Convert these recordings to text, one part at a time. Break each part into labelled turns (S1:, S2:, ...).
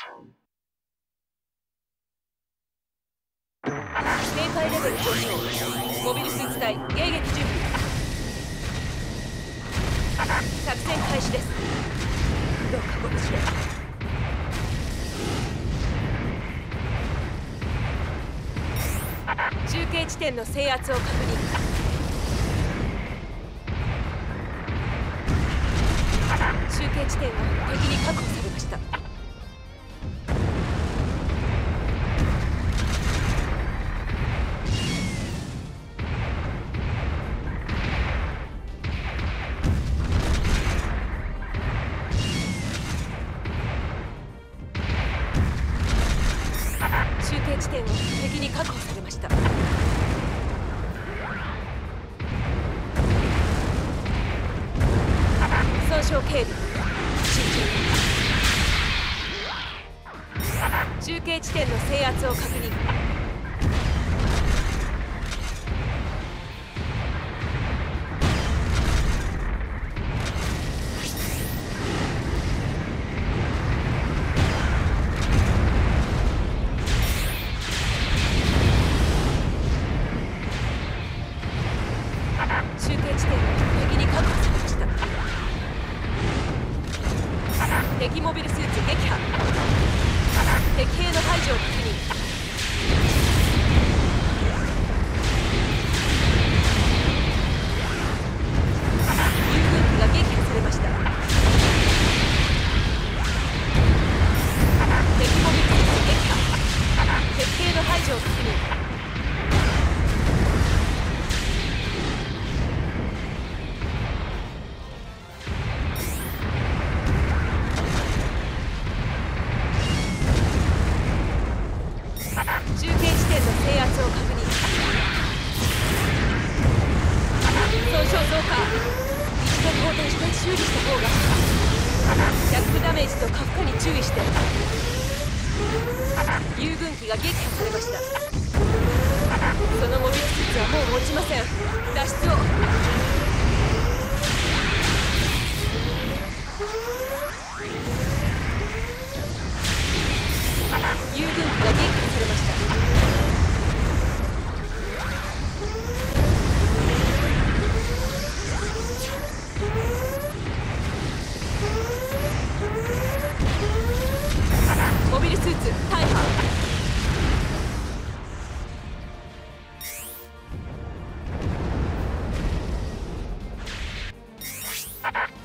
S1: 警戒レベル上昇モビルスーツ隊迎撃準備作戦開始です。どうかご無事で中継地点の制圧を確認。中継地点が敵に確保され確保されました。損傷警備慎重中継地点の制圧を確認。が撃破されました。そのモビルスーツはもう持ちません。脱出を。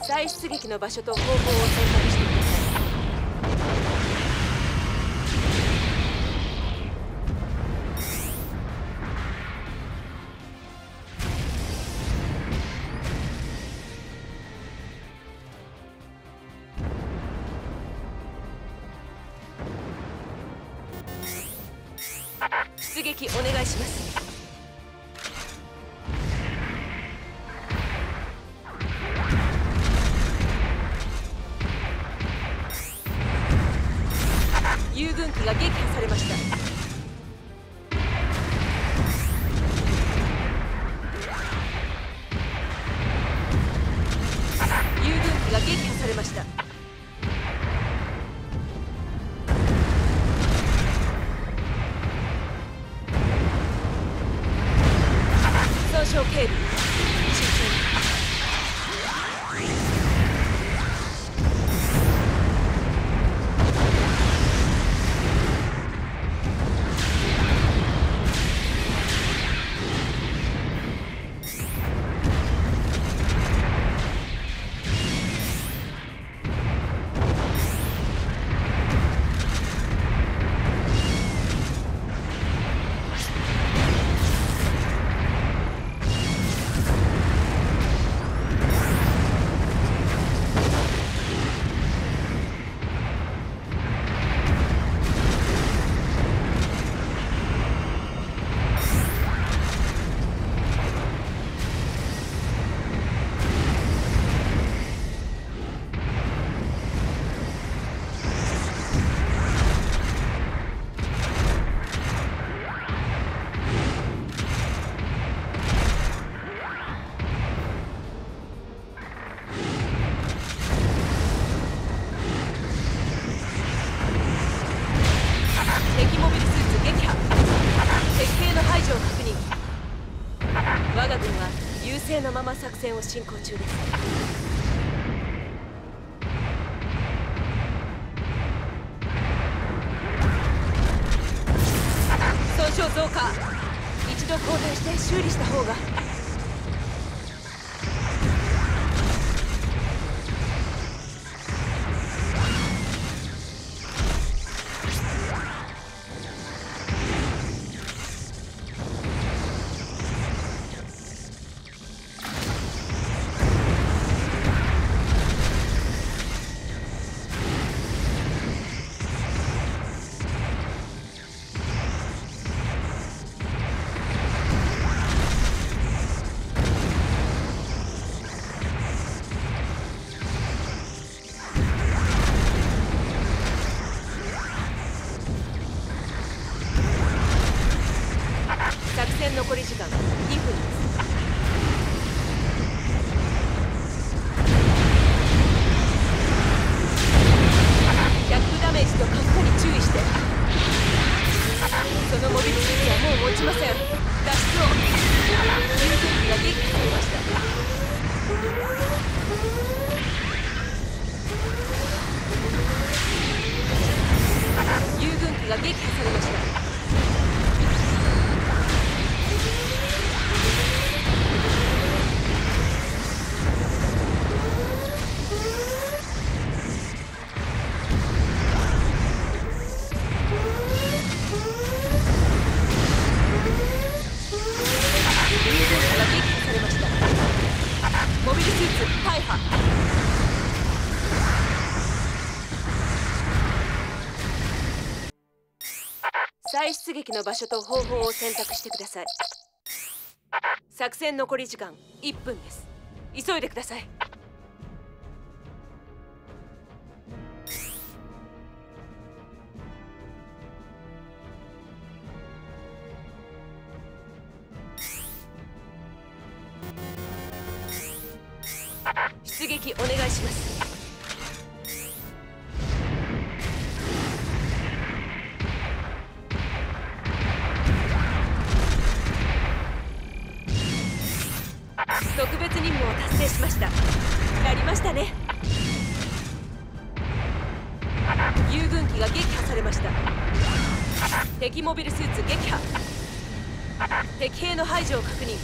S1: 再出撃の場所と方法を選択してください出撃お願いします。が撃破されました。戦を進行中です。損傷増加一度交代して修理した方が残り時間2分です。再出撃の場所と方法を選択してください。作戦残り時間1分です。急いでください。出撃お願いします。達成しました。やりましたね。遊軍機が撃破されました。敵モビルスーツ撃破。敵兵の排除を確認。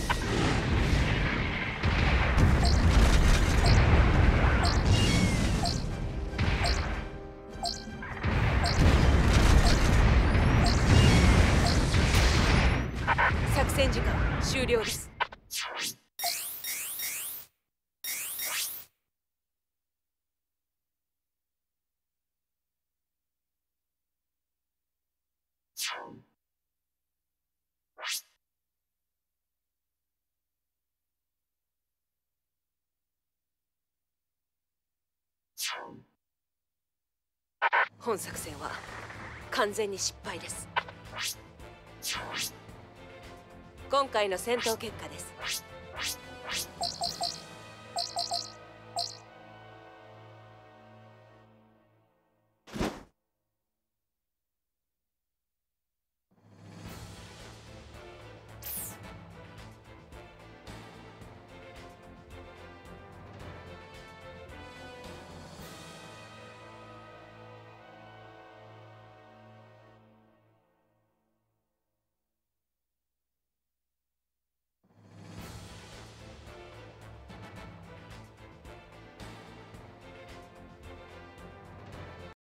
S1: 作戦時間終了です。本作戦は完全に失敗です。今回の戦闘結果です。